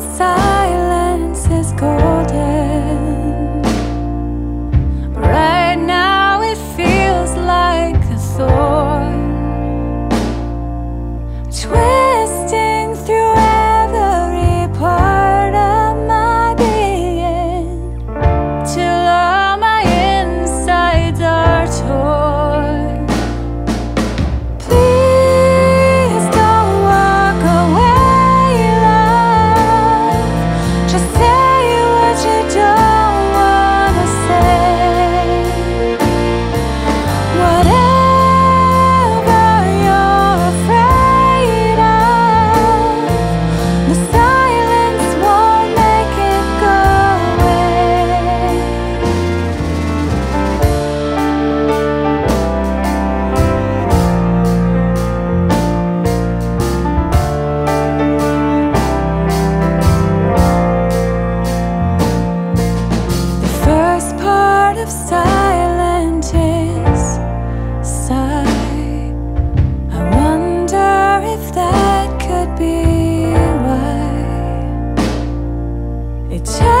that It's